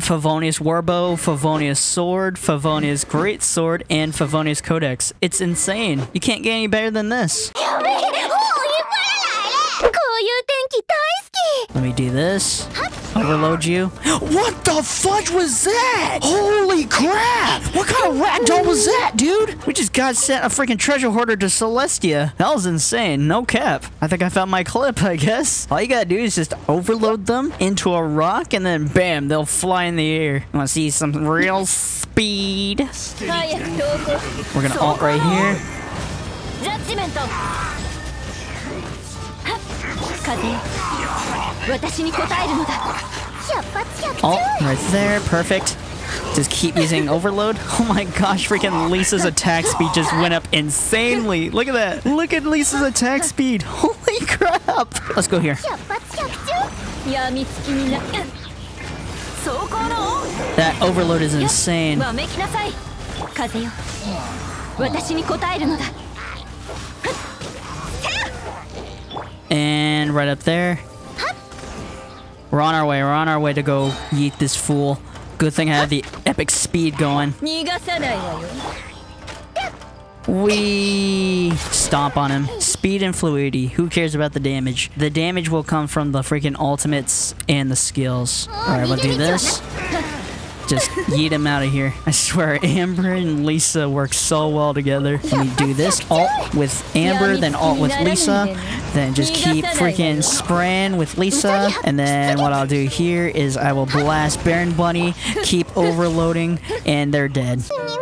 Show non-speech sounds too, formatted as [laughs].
Favonius Warbow, Favonius Sword, Favonius Great Sword, and Favonius Codex. It's insane. You can't get any better than this. [laughs] Let me do this overload you. What the fudge was that? Holy crap! What kind of ragdoll was that, dude? We just got sent a freaking treasure hoarder to Celestia. That was insane. No cap. I think I found my clip, I guess. All you gotta do is just overload them into a rock, and then bam, they'll fly in the air. You wanna see some real speed? We're gonna ult right here. Judgment! Oh, right there. Perfect. Just keep using [laughs] overload. [laughs] Oh my gosh, freaking Lisa's attack speed just went up insanely. Look at that. Look at Lisa's attack speed. [laughs] Holy crap. Let's go here. That overload is insane. And right up there. We're on our way. We're on our way to go yeet this fool. Good thing I have the epic speed going. We stomp on him. Speed and fluidity. Who cares about the damage? The damage will come from the freaking ultimates and the skills. Alright, we'll do this. Just yeet him out of here. I swear, Amber and Lisa work so well together. Let me do this. Ult with Amber, then ult with Lisa. Then just keep freaking spraying with Lisa. And then what I'll do here is I will blast Baron Bunny, keep overloading, and they're dead. [laughs]